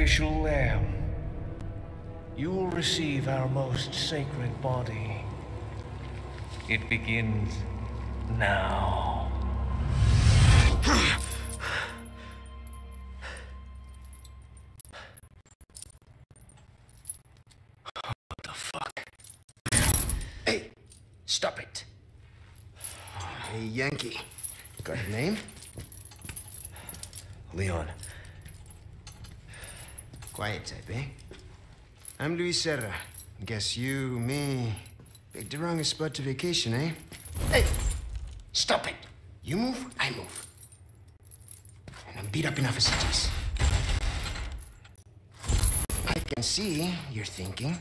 sacrificial lamb. You will receive our most sacred body. It begins now. What the fuck? Hey, stop it. Hey, Yankee. Got a name? Leon. Quiet type, eh? I'm Luis Serra. Guess you, me, picked the wrongest spot to vacation, eh? Hey, stop it. You move, I move. And I'm beat up enough as it is. I can see you're thinking.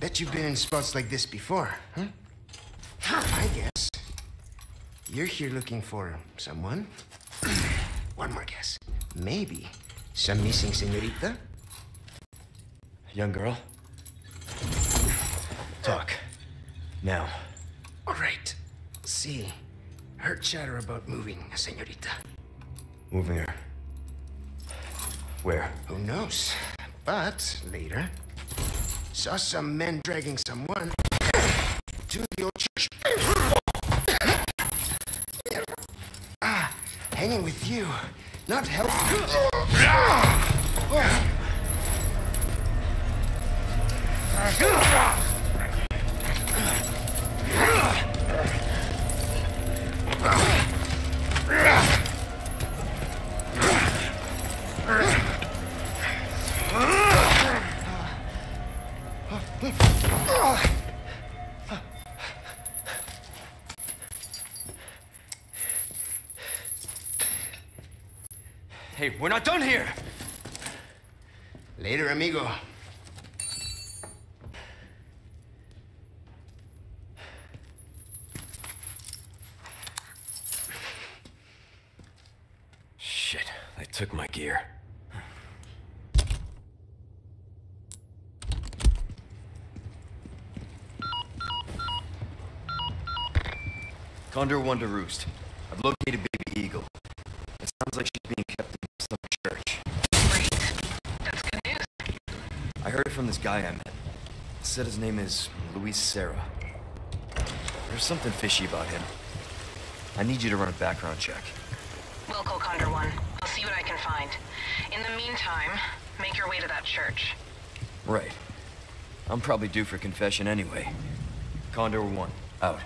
Bet you've been in spots like this before, huh? I guess you're here looking for someone. One more guess. Maybe some missing senorita? Young girl. Talk. Now. All right. See, heard chatter about moving, senorita. Moving her. Where? Who knows? But later, saw some men dragging someone to the old church. ah, hanging with you, not helping. Ugh! Hey, we're not done here! Later, amigo. Shit, they took my gear. Condor One to Roost. I've located this guy I met. Said his name is Luis Serra. There's something fishy about him. I need you to run a background check. We'll call Condor One. I'll see what I can find. In the meantime, make your way to that church. Right. I'm probably due for confession anyway. Condor One, out.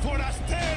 Forastero!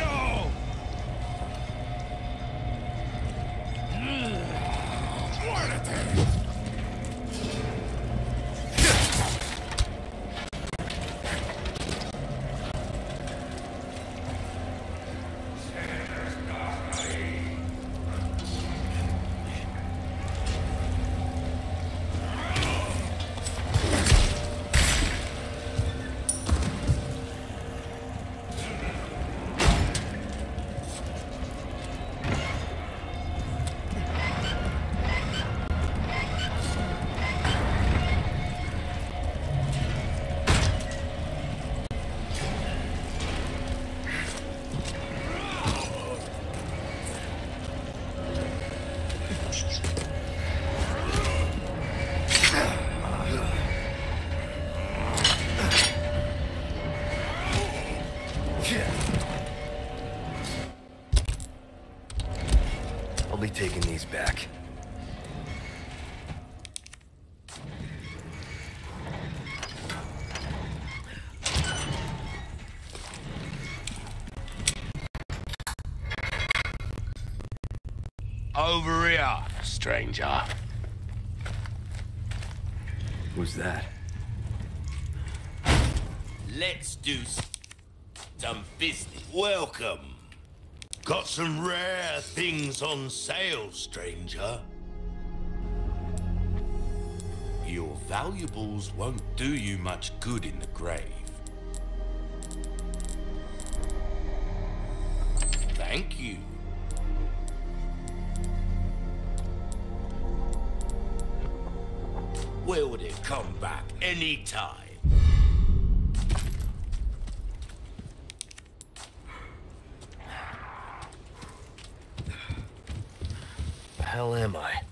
Over here, stranger. Who's that? Let's do some business. Welcome. Got some rare things on sale, stranger. your valuables won't do you much good in the grave. Thank you. They come back anytime? Hell am I?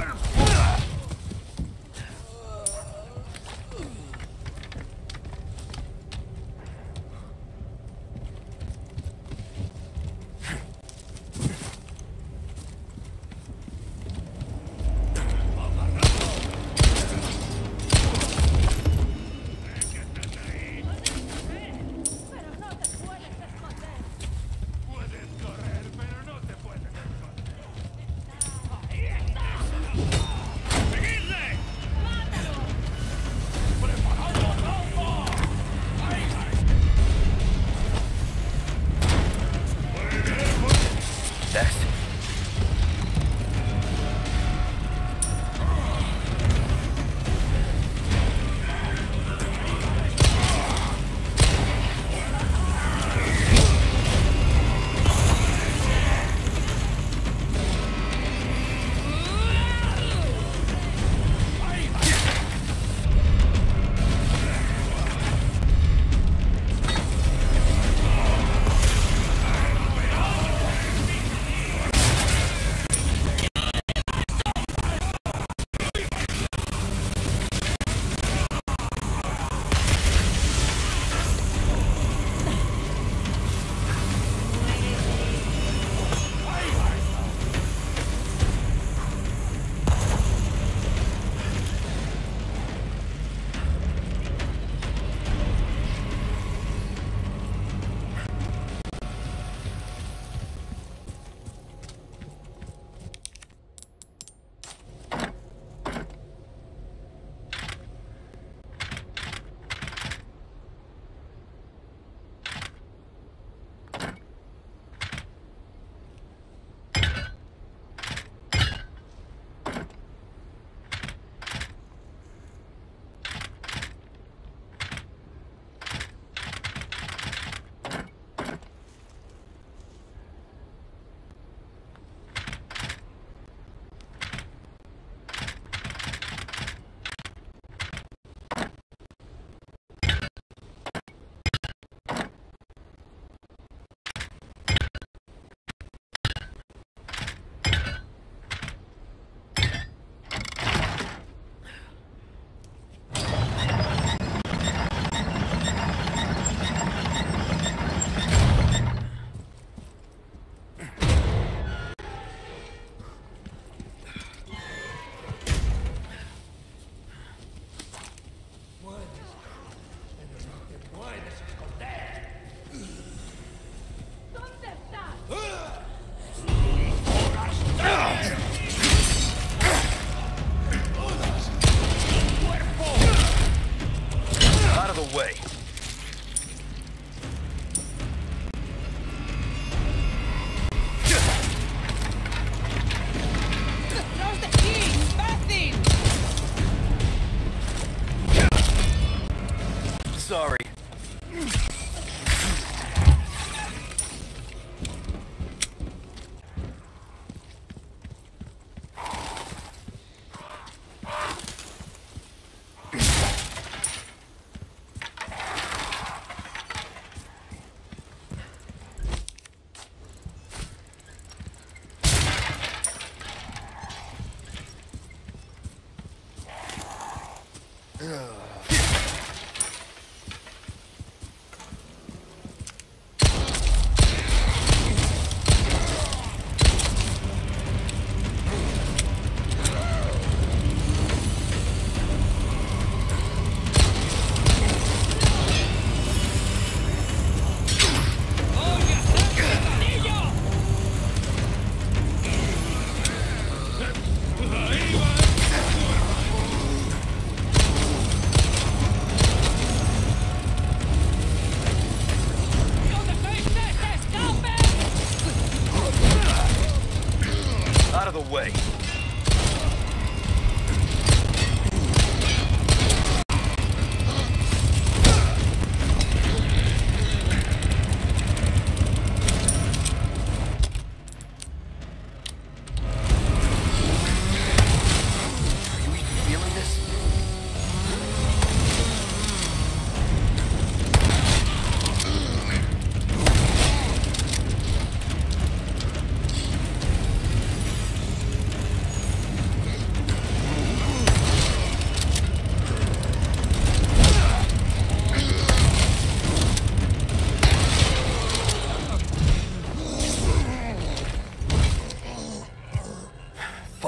Fire!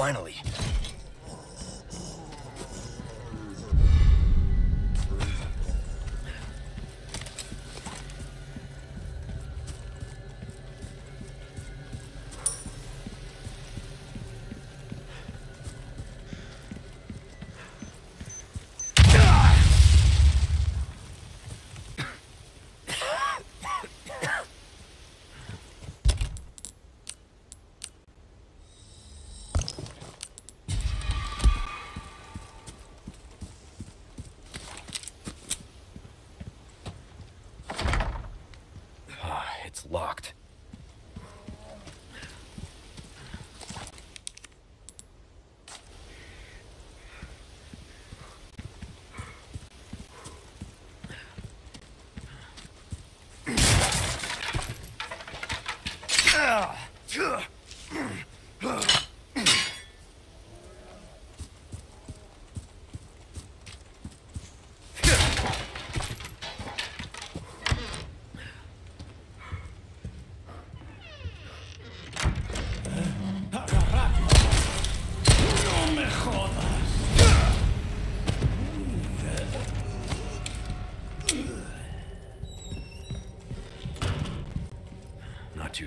Finally. Locked.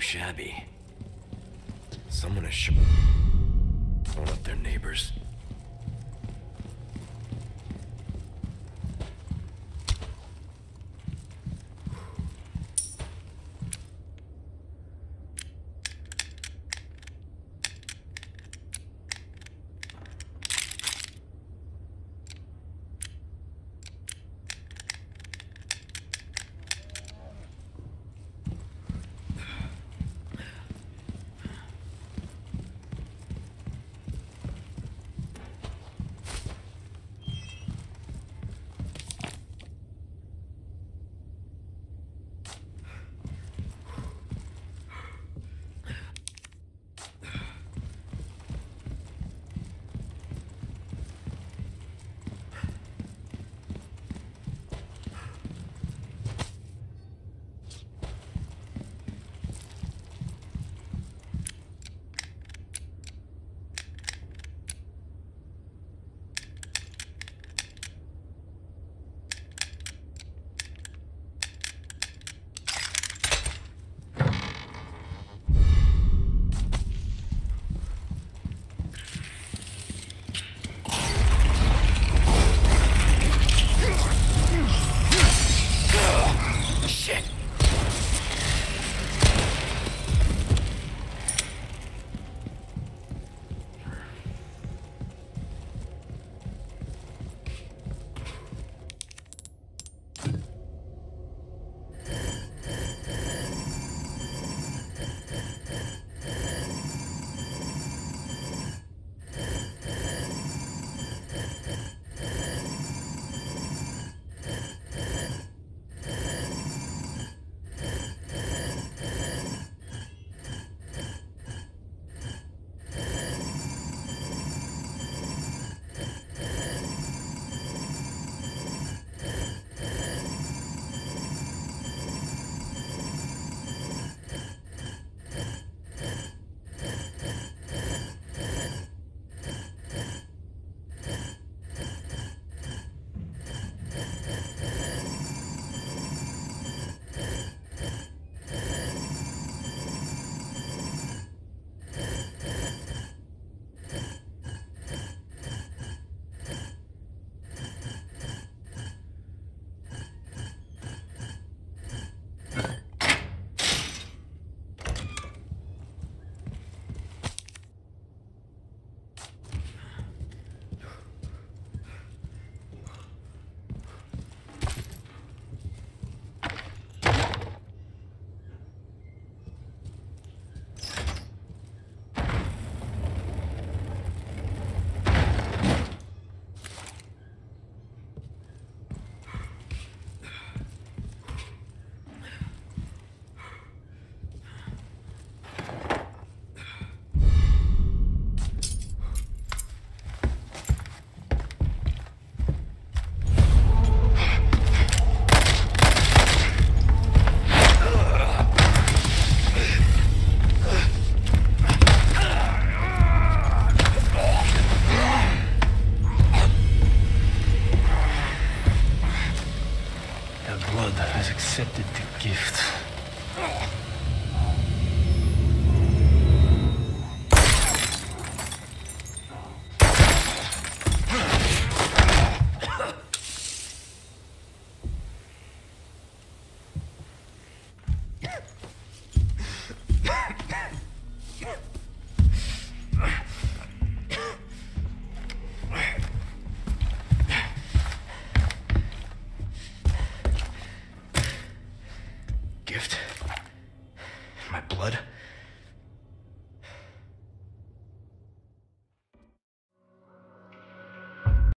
Shabby. Someone is sh- blown up their neighbors.